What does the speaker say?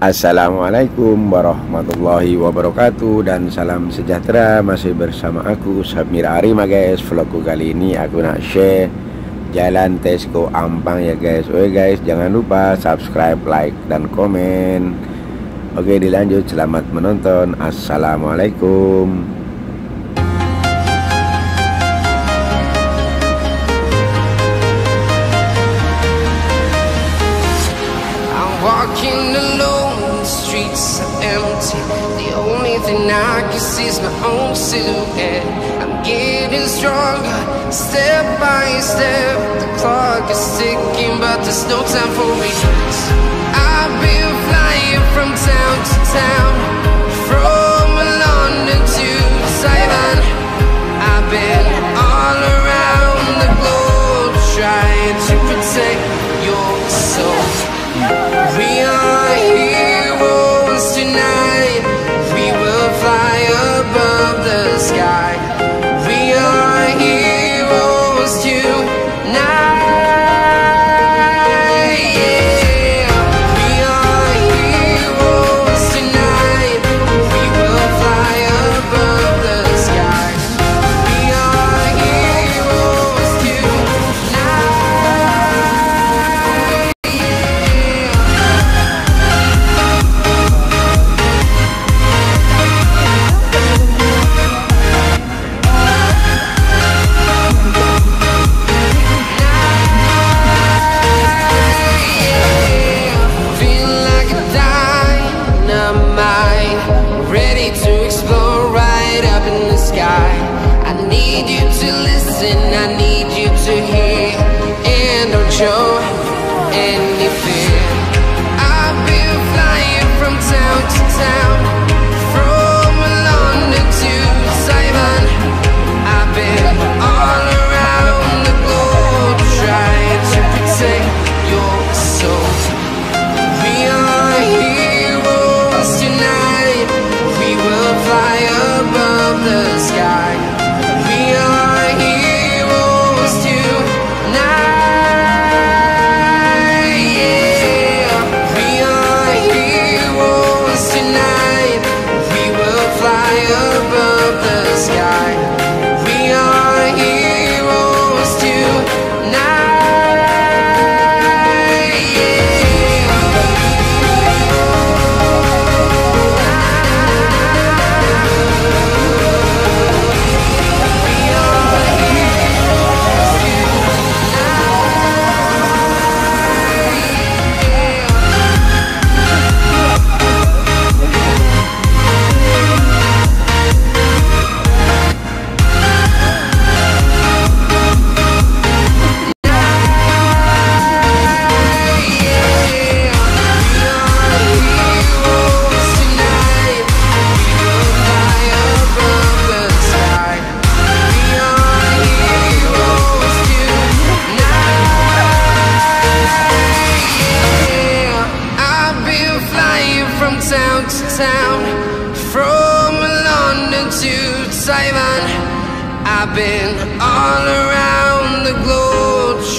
Assalamualaikum warahmatullahi wabarakatuh Dan salam sejahtera. Masih bersama aku Samir Arima guys. Vlogku kali ini aku nak share Jalan Tesco Ampang ya guys. Oke guys jangan lupa subscribe, like, dan komen. Oke dilanjut. Selamat menonton. Assalamualaikum and I can see my own silhouette. I'm getting stronger, step by step. The clock is ticking, but there's no time for regrets.